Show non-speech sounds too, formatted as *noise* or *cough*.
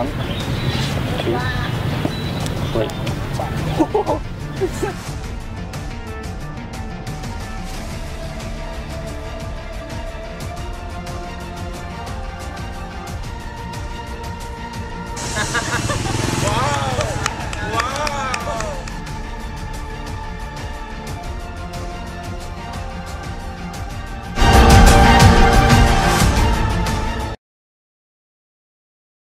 One, two, three. Ha *laughs* ha.